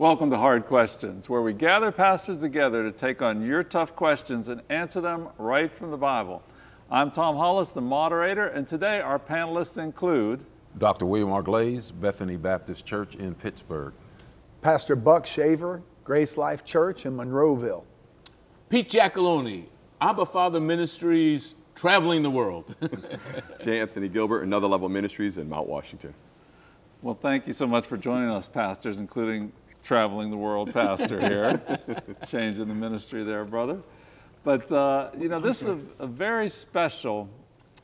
Welcome to Hard Questions, where we gather pastors together to take on your tough questions and answer them right from the Bible. I'm Tom Hollis, the moderator, and today our panelists include Dr. William R. Glaze, Bethany Baptist Church in Pittsburgh. Pastor Buck Shaver, Grace Life Church in Monroeville. Pete Giacalone, Abba Father Ministries, traveling the world. J. Anthony Gilbert, Another Level Ministries in Mount Washington. Well, thank you so much for joining us, pastors, including traveling the world pastor here, changing the ministry there, brother. But, uh, you know, this is a, a very special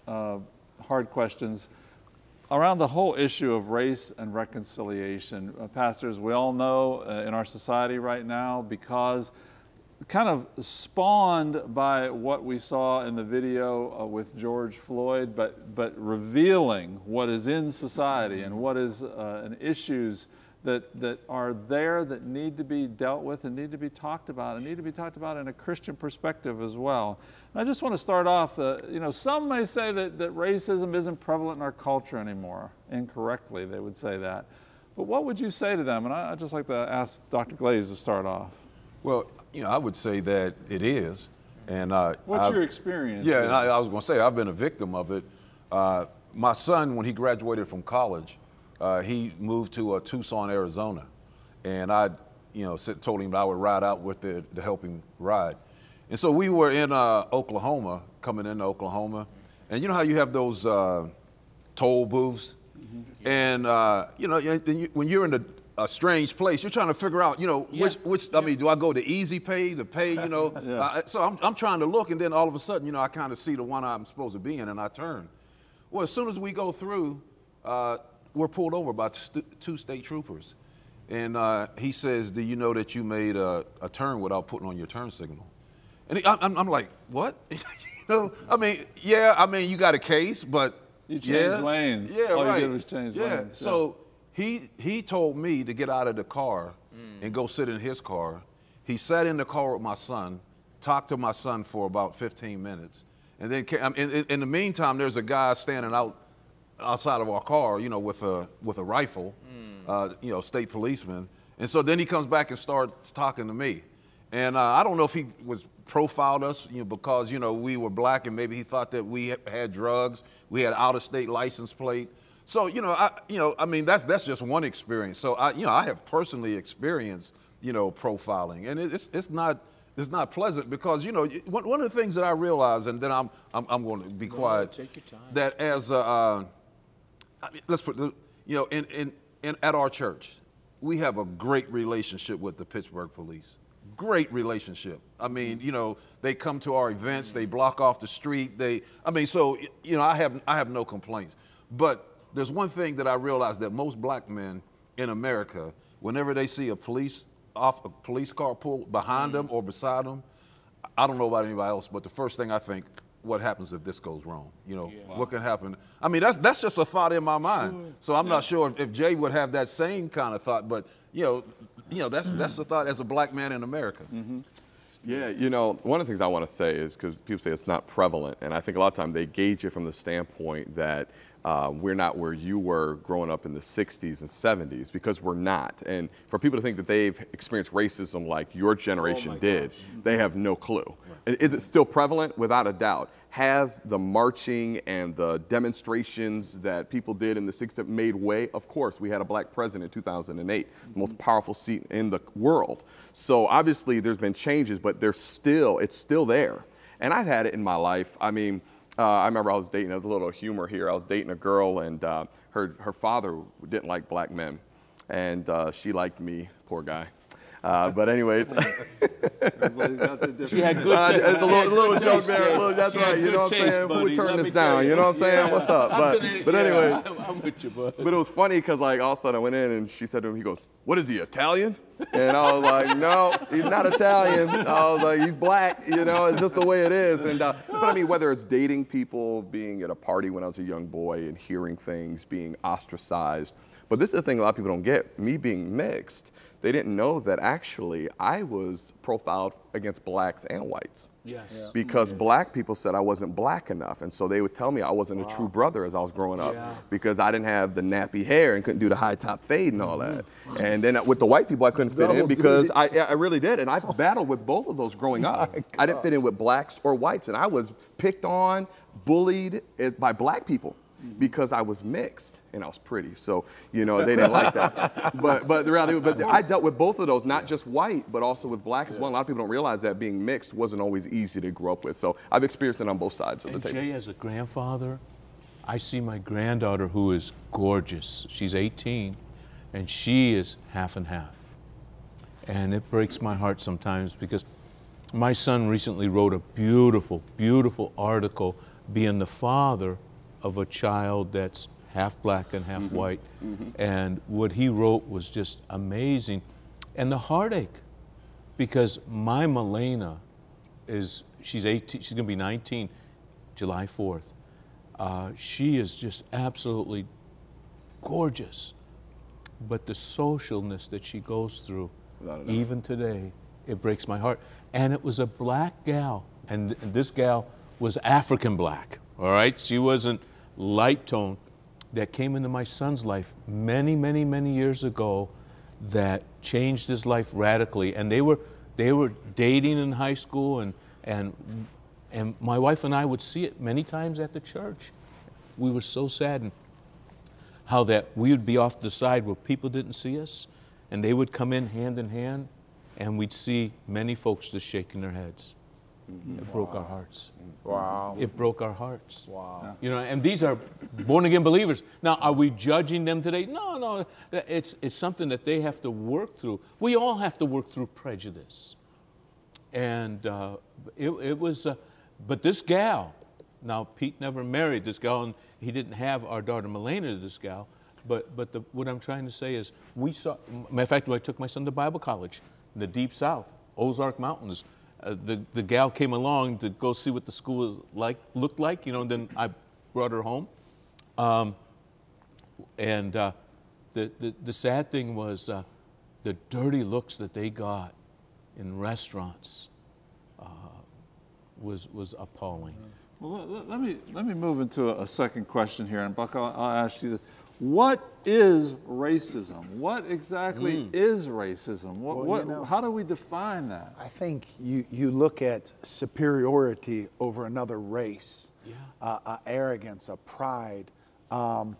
uh, hard questions around the whole issue of race and reconciliation. Uh, pastors, we all know uh, in our society right now, because kind of spawned by what we saw in the video uh, with George Floyd, but, but revealing what is in society and what is uh, issues that, that are there that need to be dealt with and need to be talked about and need to be talked about in a Christian perspective as well. And I just want to start off, uh, you know, some may say that, that racism isn't prevalent in our culture anymore. Incorrectly, they would say that. But what would you say to them? And I, would just like to ask Dr. Glaze to start off. Well, you know, I would say that it is. And uh, what's I've, your experience? Yeah, and I, I was going to say I've been a victim of it. Uh, my son, when he graduated from college, uh, he moved to uh, Tucson, Arizona, and I, you know, told him I would ride out with the, to help him ride. And so we were in uh, Oklahoma, coming into Oklahoma, and you know how you have those uh, toll booths, mm-hmm. and uh, you know when you're in a, a, strange place, you're trying to figure out, you know, yeah. which, which I mean, do I go to Easy Pay to pay, you know? yeah. Uh, so I'm, I'm trying to look, and then all of a sudden, you know, I kind of see the one I'm supposed to be in, and I turn. Well, as soon as we go through, we're pulled over by st- two state troopers. And uh, he says, Do you know that you made a, a, turn without putting on your turn signal? And he, I'm, I'm, like, What? you know, I mean, yeah, I mean, you got a case, but. You changed yeah, lanes. Yeah, All right. you did was change yeah. lanes. So he, he told me to get out of the car mm. and go sit in his car. He sat in the car with my son, talked to my son for about 15 minutes. And then came, in, in the meantime, there's a guy standing out outside of our car, you know, with a with a rifle, mm. uh, you know, state policeman. And so then he comes back and starts talking to me. And uh, I don't know if he was profiled us, you know, because you know we were black, and maybe he thought that we had drugs, we had out-of-state license plate. So you know, I, you know, I mean, that's that's just one experience. So I, you know, I have personally experienced, you know, profiling, and it's it's not it's not pleasant because you know one, of the things that I realize, and then I'm I'm, I'm going to be quiet. Take your time. That as a, uh, I mean, let's put, you know, in, in, in, at our church, we have a great relationship with the Pittsburgh police. Great relationship. I mean, you know, they come to our events, they block off the street. They, I mean, so you know, I have I have no complaints. But there's one thing that I realize that most black men in America, whenever they see a police off a police car pull behind mm. them or beside them, I don't know about anybody else, but the first thing I think, what happens if this goes wrong? You know, yeah. what can happen? I mean, that's that's just a thought in my mind. Sure. So I'm yeah. not sure if, if, Jay would have that same kind of thought, but you know, you know, that's that's a thought as a black man in America. Mm-hmm. Yeah, you know, one of the things I want to say is because people say it's not prevalent, and I think a lot of times they gauge it from the standpoint that uh, we're not where you were growing up in the 60s and 70s because we're not. And for people to think that they've experienced racism like your generation oh did, gosh. they have no clue. Right. Is it still prevalent? Without a doubt. Has the marching and the demonstrations that people did in the 60s made way? Of course, we had a black president in 2008, mm-hmm. the most powerful seat in the world. So obviously there's been changes, but there's still, it's still there. And I've had it in my life. I mean, uh, I remember I was dating, there's a little humor here. I was dating a girl, and uh, her, her father didn't like black men, and uh, she liked me, poor guy. Uh, but anyways, she had good taste. Uh, a little, little joke there. Little, that's right. You know what I'm saying? Who would turn this down? You. you know what I'm saying? Yeah. What's up? But but anyway, yeah, I'm with you, bud. But it was funny because like all of a sudden I went in and she said to him, he goes, "What is he Italian?" And I was like, "No, he's not Italian." I was like, "He's black." You know, it's just the way it is. And uh, but I mean, whether it's dating people, being at a party when I was a young boy, and hearing things, being ostracized. But this is the thing a lot of people don't get. Me being mixed they didn't know that actually I was profiled against blacks and whites. Yes. Because black people said I wasn't black enough. And so they would tell me I wasn't a true brother as I was growing up Yeah. because I didn't have the nappy hair and couldn't do the high top fade and all that. Mm-hmm. And then uh, with the white people, I couldn't fit in because. I, I really did. And I battled with both of those growing up. I didn't fit in with blacks or whites. And I was picked on, bullied eh, by black people Mm-hmm. because I was mixed and I was pretty. So, you know, they didn't like that. But but the reality but I dealt with both of those, not just white, but also with black as well. A lot of people don't realize that being mixed wasn't always easy to grow up with. So I've experienced it on both sides of And the table. Jay, as a grandfather, I see my granddaughter who is gorgeous. She's 18, and she is half and half. And it breaks my heart sometimes because my son recently wrote a beautiful, beautiful article being the father of a child that's half black and half white. And what he wrote was just amazing. And the heartache, because my Milena is, she's 18, she's gonna be 19 July 4th. Uh, she is just absolutely gorgeous. But the socialness that she goes through, Without a doubt. even today, it breaks my heart. And it was a black gal, and, and this gal was African black, all right? She wasn't light tone that came into my son's life many, many, many years ago that changed his life radically. And they were, they were dating in high school, and, and, and my wife and I would see it many times at the church. We were so saddened how that we would be off the side where people didn't see us, and they would come in hand in hand, and we'd see many folks just shaking their heads. It broke our hearts. Wow. It broke our hearts. Wow. You know, and these are born again believers. Now, are we judging them today? No, no. It's, it's something that they have to work through. We all have to work through prejudice. And uh, it, it was, uh, but this gal, now Pete never married this gal, and he didn't have our daughter Melena to this gal. But, but the, what I'm trying to say is, we saw, matter of fact, when I took my son to Bible college in the deep south, Ozark Mountains, the, the gal came along to go see what the school was like, looked like, you know, and then I brought her home. Um, and uh, the, the, the sad thing was uh, the dirty looks that they got in restaurants uh, was, was appalling. Well, let- let, let me let me move into a, a second question here, and Buck, I'll, I'll ask you this: What is racism? What exactly is racism? What, Well, you know- how do we define that? I think you, you look at superiority over another race, uh, uh, arrogance, a pride, um,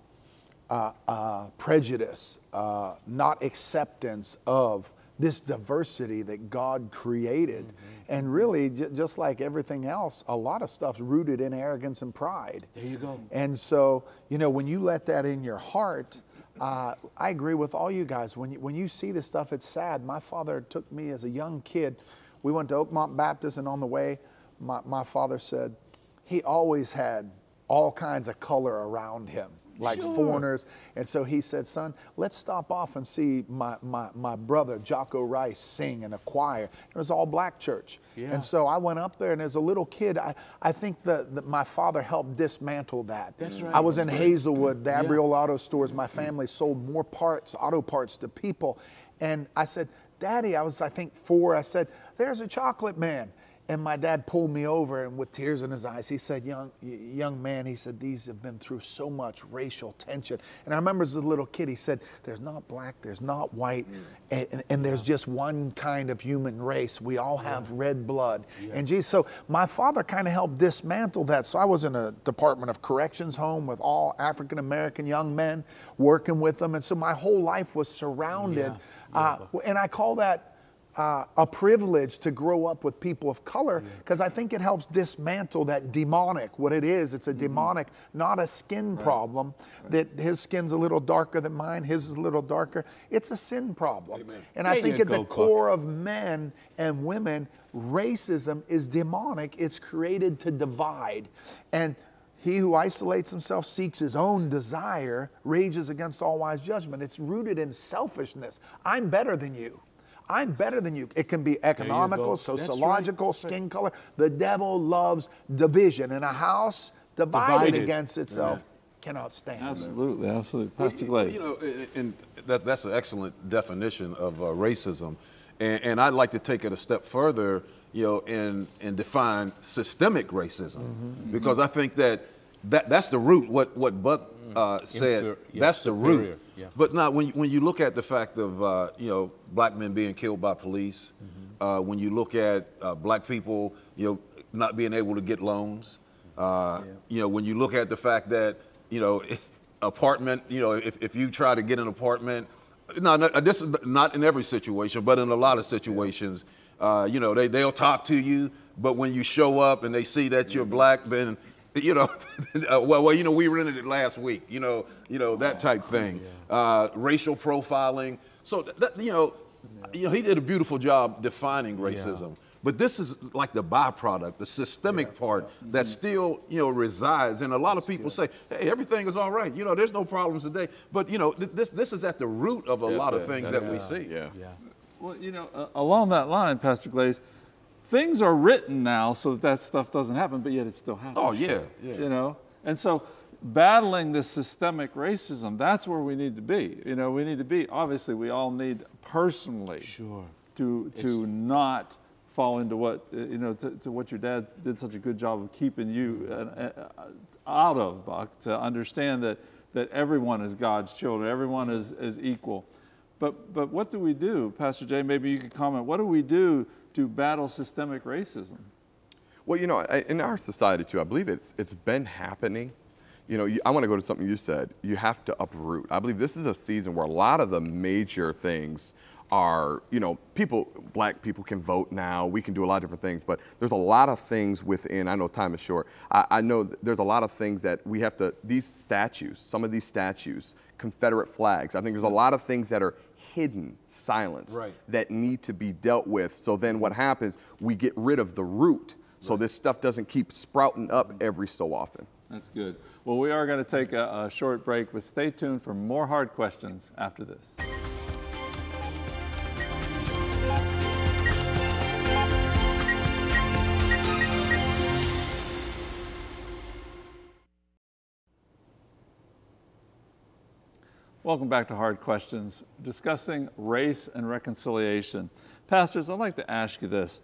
uh, uh, prejudice, uh, not acceptance of this diversity that God created. And really, j- just like everything else, a lot of stuff's rooted in arrogance and pride. There you go. And so, you know, when you let that in your heart, uh, I agree with all you guys. When you, when you see this stuff, it's sad. My father took me as a young kid. We went to Oakmont Baptist, and on the way, my, my father said he always had all kinds of color around him, like foreigners. And so he said, Son, let's stop off and see my, my, my brother, Jocko Rice, sing in a choir. It was all black church. Yeah. And so I went up there, and as a little kid, I, I think that that my father helped dismantle that. That's right. I was in Hazelwood, the Abriol Auto Stores. My family sold more parts, auto parts to people. And I said, Daddy, I was, I think, four. I said, There's a chocolate man. And my dad pulled me over, and with tears in his eyes, he said, young, young man, he said, these have been through so much racial tension. And I remember as a little kid, he said, there's not black, there's not white, and, and- and there's just one kind of human race. We all have red blood. And Jesus, so my father kind of helped dismantle that. So I was in a Department of Corrections home with all African American young men, working with them. And so my whole life was surrounded. Uh, and I call that uh, a privilege to grow up with people of color because I think it helps dismantle that demonic. What it is, it's a demonic, not a skin problem. That his skin's a little darker than mine, his is a little darker. It's a sin problem. And I think at the go, Cook. core of men and women, racism is demonic. It's created to divide. And he who isolates himself seeks his own desire, rages against all wise judgment. It's rooted in selfishness. I'm better than you. I'm better than you. It can be economical, go. That's right. sociological, skin color. The devil loves division. In a house divided, Divided. against itself cannot stand. Absolutely, absolutely. Pastor Glaze. You know, and, and that, that's an excellent definition of uh, racism. And, and I'd like to take it a step further, you know, and, and define systemic racism. Mm-hmm. Because I think that, that that's the root, what, what Buck uh, said, yeah, that's the root. yeah. But now, when you, when you look at the fact of, uh, you know, black men being killed by police, Mm-hmm. uh, when you look at uh, black people, you know, not being able to get loans, uh, you know, when you look at the fact that, you know, apartment, you know, if, if you try to get an apartment, no, no, this is not in every situation, but in a lot of situations, uh, you know, they, they'll talk to you, but when you show up and they see that you're black, then, you know, uh, well, well, you know, we rented it last week, you know, you know, that type thing. Uh, racial profiling. So, that, you know, you know, he did a beautiful job defining racism. But this is like the byproduct, the systemic part that still, you know, resides. And a lot of people say, "Hey, everything is all right. You know, there's no problems today." But you know, th- this this is at the root of a That's lot of things That's that we see. Yeah. Yeah. Well, you know, uh, along that line, Pastor Glaze, things are written now so that that stuff doesn't happen, but yet it still happens. Oh yeah, yeah. You know, and so battling this systemic racism, that's where we need to be. You know, we need to be. Obviously, we all need personally Sure. to to not fall into what uh, you know to, to what your dad did such a good job of keeping you uh, uh, out of Buck to understand that that everyone is God's children, everyone is is equal. But but what do we do, Pastor Jay? Maybe you could comment. What do we do to battle systemic racism? Well, you know, in our society too, I believe it's it's been happening. You know, I want to go to something you said. You have to uproot. I believe this is a season where a lot of the major things are, you know, people, black people can vote now. We can do a lot of different things, but there's a lot of things within. I know time is short. I, I know there's a lot of things that we have to. These statues, some of these statues, Confederate flags. I think there's a lot of things that are hidden, silence Right. that need to be dealt with. So then what happens? We get rid of the root. So this stuff doesn't keep sprouting up every so often. That's good. Well, we are going to take a, a short break, but stay tuned for more hard questions after this. Welcome back to Hard Questions, discussing race and reconciliation. Pastors, I'd like to ask you this.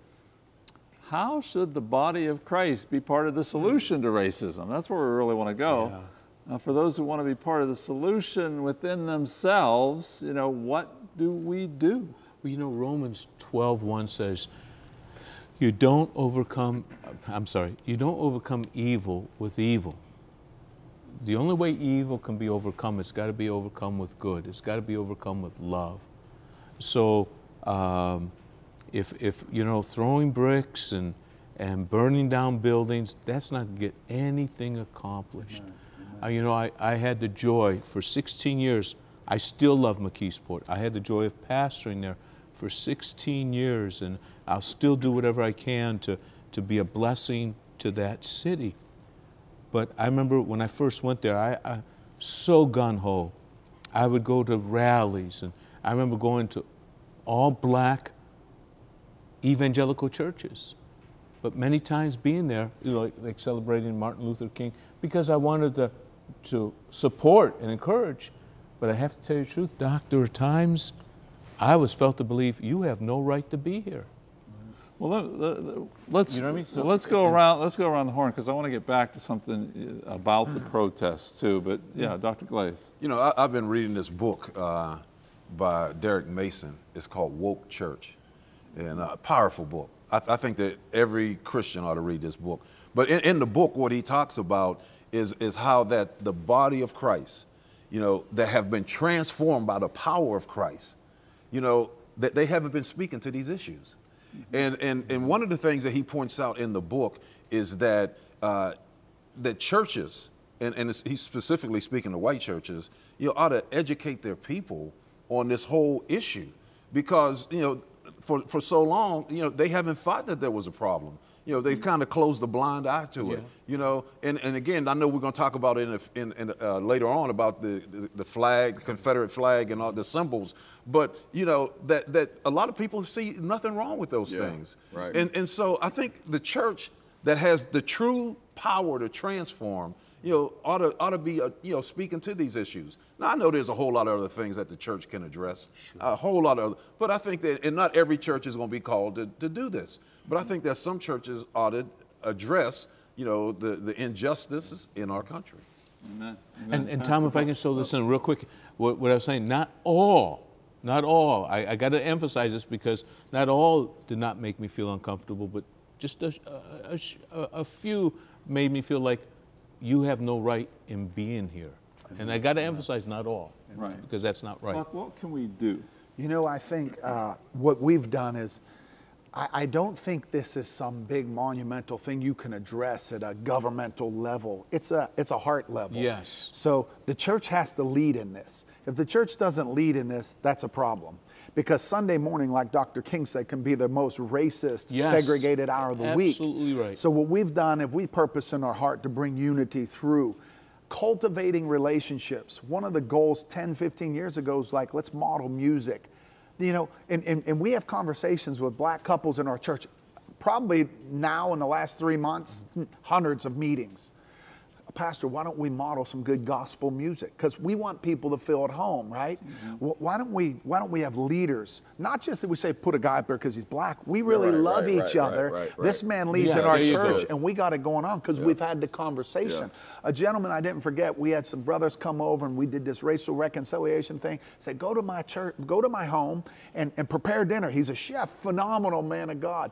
How should the body of Christ be part of the solution to racism? That's where we really want to go. Uh, for those who want to be part of the solution within themselves, you know, what do we do? Well, you know, Romans 12:1 says, "You don't overcome. I'm sorry. You don't overcome evil with evil. The only way evil can be overcome, it's got to be overcome with good. It's got to be overcome with love. So, um, if if you know, throwing bricks and and burning down buildings, that's not going to get anything accomplished. Uh, you know, I, I had the joy for 16 years. I still love McKeesport. I had the joy of pastoring there for 16 years, and I'll still do whatever I can to, to be a blessing to that city. But I remember when I first went there, I, I so gun ho. I would go to rallies, and I remember going to all black evangelical churches. But many times being there, you know, like, like celebrating Martin Luther King, because I wanted to, to support and encourage. But I have to tell you the truth, Doc, there were times I was felt to believe you have no right to be here. Well, let, let, let's You know I mean? So- let's go around. Let's go around the horn because I want to get back to something uh, about the protests too. But yeah, Dr. Glaze. You know, I, I've been reading this book uh, by Derek Mason. It's called Woke Church, and a powerful book. I, I think that every Christian ought to read this book. But in, in the book, what he talks about is is how that the body of Christ, you know, that have been transformed by the power of Christ, you know, that they haven't been speaking to these issues. And, and, and one of the things that he points out in the book is that, uh, that churches, and, and he's specifically speaking to white churches, you know, ought to educate their people on this whole issue because, you know, for, for so long, you know, they haven't thought that there was a problem. You know, they've kind of closed the blind eye to it. Yeah. You know, and, and again, I know we're going to talk about it in, a, in, in uh, later on about the, the, the flag, the Confederate flag, and all the symbols. But you know that that a lot of people see nothing wrong with those Yeah, things. right. And and so I think the church that has the true power to transform, you know, ought to, ought to be, uh, you know, speaking to these issues. Now, I know there's a whole lot of other things that the church can address, a whole lot of, but I think that, and not every church is going to be called to, to do this, but I think that some churches ought to address, you know, the, the injustices in our country. Amen. And, and Tom, if I can throw this in real quick, what, what I was saying, not all, not all, I, I got to emphasize this because not all did not make me feel uncomfortable, but just a, a, a, a few made me feel like you have no right in being here. And I got to emphasize not all, Right. Because that's not right. Buck, what can we do? You know, I think uh, what we've done is, I, I don't think this is some big monumental thing you can address at a governmental level. It's a, it's a heart level. Yes. So the church has to lead in this. If the church doesn't lead in this, that's a problem. Because Sunday morning, like Dr. King said, can be the most racist, Yes. segregated hour of the week. Absolutely right. So what we've done, if we purpose in our heart to bring unity through cultivating relationships, one of the goals 10, 15 years ago was like, let's model music. You know, and, and, and we have conversations with black couples in our church, probably now in the last three months, hundreds of meetings. Pastor, why don't we model some good gospel music? Because we want people to feel at home, right? Wh- Why don't we? Why don't we have leaders? Not just that we say put a guy up there because he's black. We really Right, love right, each right, other. This man leads Yeah, in our church, and we got it going on because we've had the conversation. A gentleman I didn't forget. We had some brothers come over, and we did this racial reconciliation thing. Said, go to my church, go to my home, and, and prepare dinner. He's a chef, phenomenal man of God.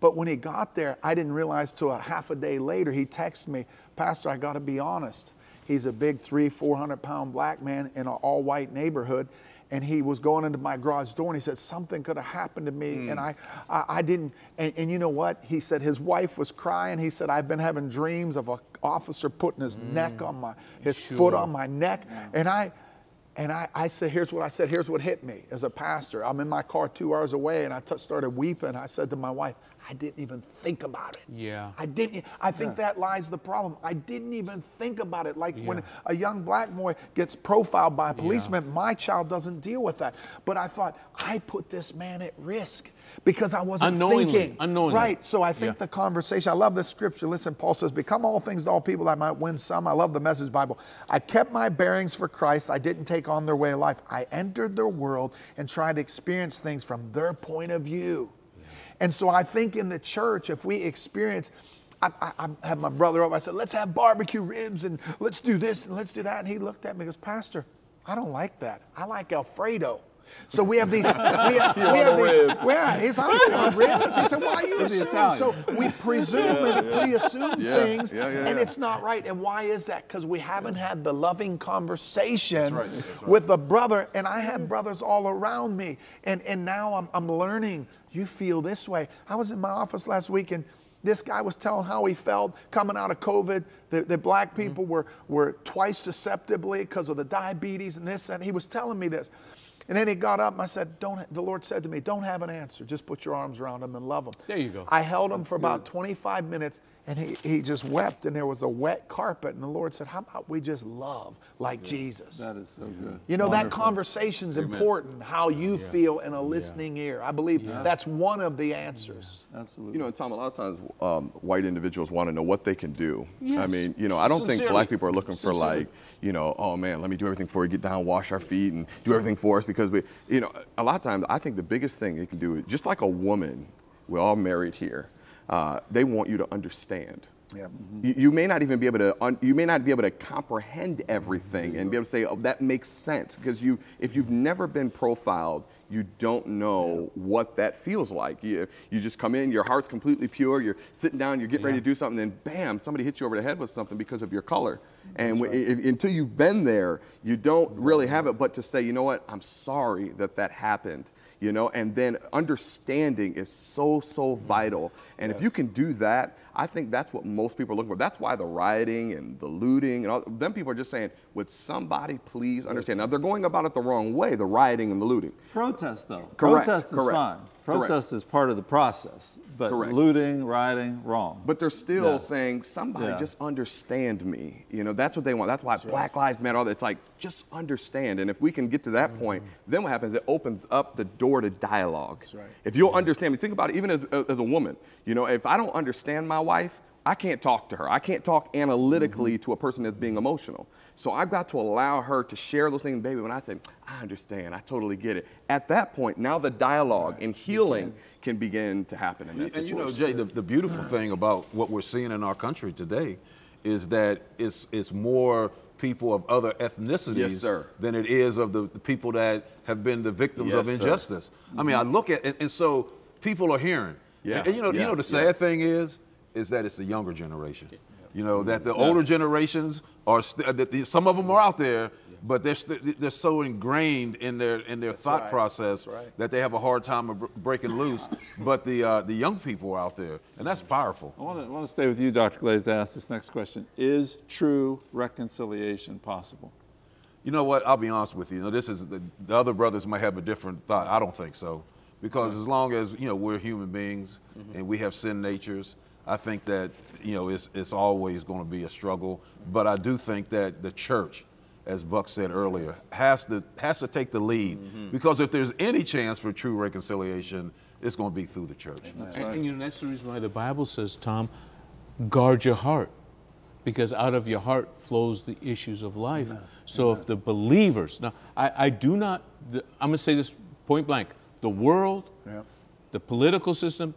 But when he got there, I didn't realize till a half a day later, he texted me, Pastor, I got to be honest. He's a big three, 400 pound black man in an all white neighborhood. And he was going into my garage door and he said, Something could have happened to me. Hmm. And I, I, I didn't. And, and you know what? He said his wife was crying. He said, I've been having dreams of an officer putting his hmm. neck on my, his foot on my neck. And I, and I, I said, here's what I said, here's what hit me as a pastor. I'm in my car two hours away and I t- started weeping. I said to my wife, I didn't even think about it. Yeah. I didn't, I think that lies the problem. I didn't even think about it. Like when a young black boy gets profiled by a policeman, my child doesn't deal with that. But I thought, I put this man at risk because I wasn't Unknowingly, thinking. unknowingly. Right. So I think Yeah. the conversation, I love this scripture. Listen, Paul says, Become all things to all people, I might win some. I love the message Bible. I kept my bearings for Christ. I didn't take on their way of life. I entered their world and tried to experience things from their point of view. And so I think in the church, if we experience, I, I, I had my brother over, I said, let's have barbecue ribs and let's do this and let's do that. And he looked at me and goes, Pastor, I don't like that. I like Alfredo. So we have these, we have, we have these, yeah, he's like, "I want ribs. He said, why you assume? So we presume and pre-assume Yeah, things, yeah, yeah, and yeah. it's not right. And why is that? Because we haven't had the loving conversation right, right. with the brother, and I have brothers all around me, and and now I'm I'm learning. You feel this way. I was in my office last week, and this guy was telling how he felt coming out of COVID. That, that black people were were twice susceptibly because of the diabetes and this, and he was telling me this. And then he got up and I said, Don't the Lord said to me, Don't have an answer. Just put your arms around him and love him. There you go. I held him for about 25 minutes and he, he just wept and there was a wet carpet. And the Lord said, How about we just love like Jesus? That is so good. You know, that Wonderful. conversation's important, how you feel in a listening ear. I believe that's one of the answers. Absolutely. You know, and Tom, a lot of times um, white individuals want to know what they can do. I mean, you know, I don't think black people are looking for Sincerely. like, you know, oh man, let me do everything for you, get down, wash our feet, and do everything for us because we, you know, a lot of times I think the biggest thing they can do is just like a woman, we're all married here. Uh, they want you to understand. Yeah. You, you may not even be able to. Un, you may not be able to comprehend everything and be able to say, "Oh, that makes sense," because you, if you've never been profiled, you don't know what that feels like. You, you just come in, your heart's completely pure. You're sitting down, you're getting ready to do something, and bam, somebody hits you over the head with something because of your color. And w- if- until you've been there, you don't really have it. But to say, you know what, I'm sorry that that happened. You know, and then understanding is so so vital. And if you can do that, I think that's what most people are looking for. That's why the rioting and the looting and all them people are just saying, would somebody please understand? Now they're going about it the wrong way, the rioting and the looting. Protest, though. Correct, Protest is correct, fine. Correct. Protest is part of the process. But Correct. looting, rioting, wrong. But they're still Yeah. saying, somebody Yeah. just understand me. You know, that's what they want. That's why Black Lives Matter, all that. It's like, just understand. And if we can get to that point, then what happens? It opens up the door to dialogue. Mm-hmm. right. If you'll understand me, think about it, even as, as a woman. You know, if I don't understand my wife, I can't talk to her. I can't talk analytically mm-hmm. to a person that's being emotional. So I've got to allow her to share those things, baby. When I say, I understand, I totally get it. At that point, now the dialogue and healing can begin to happen in that And you know, Jay, the, the beautiful thing about what we're seeing in our country today is that it's it's more people of other ethnicities Yes, sir. than it is of the, the people that have been the victims of Yes, sir. injustice. I mean, I mm-hmm. look at and, and so people are hearing. Yeah, And, and you know, you know the sad yeah. thing is, is that it's the younger generation. You know that the older generations are st- that the, some of them are out there, but they're st- they're so ingrained in their in their thought right. process right. that they have a hard time of br- breaking loose. But the uh, the young people are out there, and that's powerful. I want to, I want to stay with you, Dr. Glaze, to ask this next question. Is true reconciliation possible? You know what? I'll be honest with you. You know, this is the, the other brothers might have a different thought. I don't think so, because as long as you know we're human beings and we have sin natures, I think that you know it's it's always going to be a struggle. But I do think that the church, as Buck said earlier, has to has to take the lead, mm-hmm. because if there's any chance for true reconciliation, it's going to be through the church. That's And, right. and, you know, that's the reason why the Bible says, Tom, guard your heart, because out of your heart flows the issues of life. So if the believers, now, I, I do not, the, I'm going to say this point blank the world, Yeah. the political system,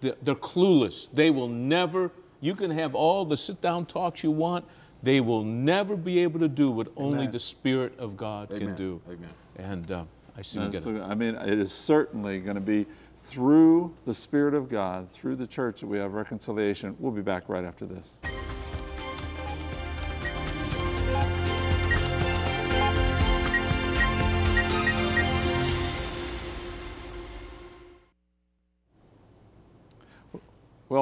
they're, they're clueless. They will never, you can have all the sit down talks you want, they will never be able to do what only Amen. the Spirit of God can do. Amen. And uh, I see we And get so, I mean, it is certainly going to be through the Spirit of God, through the church, that we have reconciliation. We'll be back right after this.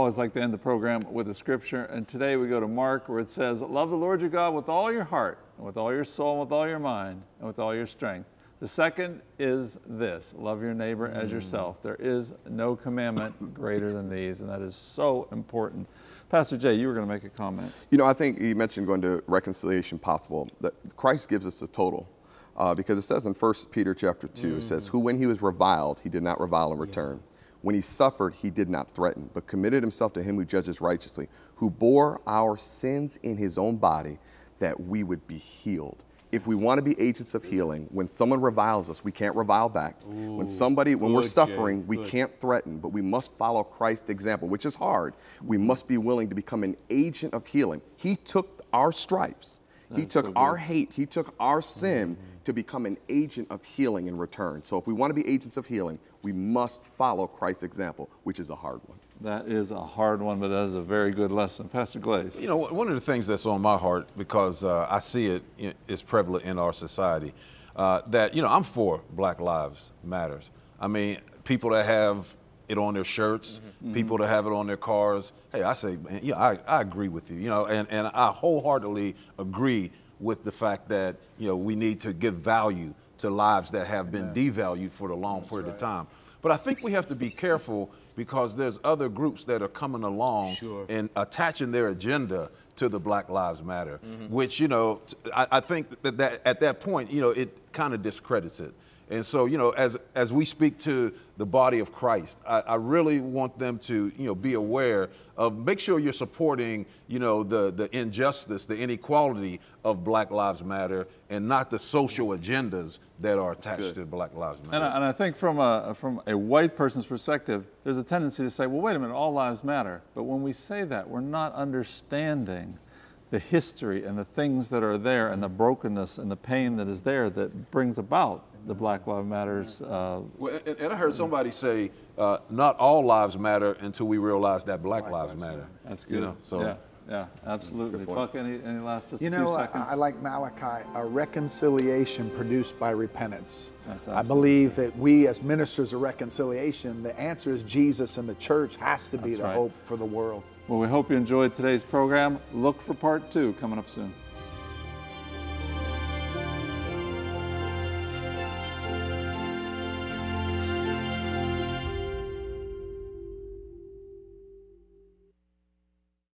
Always like to end the program with a scripture, and today we go to Mark where it says, Love the Lord your God with all your heart, and with all your soul, and with all your mind, and with all your strength. The second is this love your neighbor as yourself. There is no commandment greater than these, and that is so important. Pastor Jay, you were going to make a comment. You know, I think you mentioned going to reconciliation possible. That Christ gives us a total. Uh, because it says in 1 Peter chapter 2, it says, Who when he was reviled, he did not revile in return. When he suffered, he did not threaten, but committed himself to him who judges righteously, who bore our sins in his own body, that we would be healed. If we want to be agents of healing, when someone reviles us, we can't revile back. when somebody, when we're Jay, suffering, we can't threaten, but we must follow Christ's example, which is hard. We must be willing to become an agent of healing. He took our stripes, He took so our hate, He took our sin to become an agent of healing in return. So if we want to be agents of healing, we must follow Christ's example, which is a hard one. That is a hard one, but that is a very good lesson. Pastor Glaze. You know, one of the things that's on my heart because uh, I see it is prevalent in our society. Uh, that you know, I'm for Black Lives Matters. I mean, people that have it on their shirts, people that have it on their cars. Hey, I say, man, yeah, I, I agree with you. You know, and, and I wholeheartedly agree with the fact that you know we need to give value to lives that have been devalued for a long period of time. But I think we have to be careful because there's other groups that are coming along Sure. and attaching their agenda to the Black Lives Matter, mm-hmm. which you know I, I think that, that at that point you know it kind of discredits it. And so you know as as we speak to the body of Christ, I, I really want them to you know be aware of make sure you're supporting you know the the injustice, the inequality of Black Lives Matter, and not the social agendas that are attached to Black Lives Matter. And I, and I think from a, from a white person's perspective, there's a tendency to say, well, wait a minute, all lives matter. But when we say that, we're not understanding the history and the things that are there and the brokenness and the pain that is there that brings about the Black Lives Matters. Uh, Well, and, and I heard somebody say, uh, "Not all lives matter until we realize that Black, lives, matter." that's good. You know, so yeah, yeah, absolutely. Buck, any, any last just You a know, few I, seconds? I like Malachi, a reconciliation produced by repentance. That's I absolutely believe that we, as ministers of reconciliation, the answer is Jesus and the church has to be That's the right. hope for the world. Well, we hope you enjoyed today's program. Look for part two coming up soon.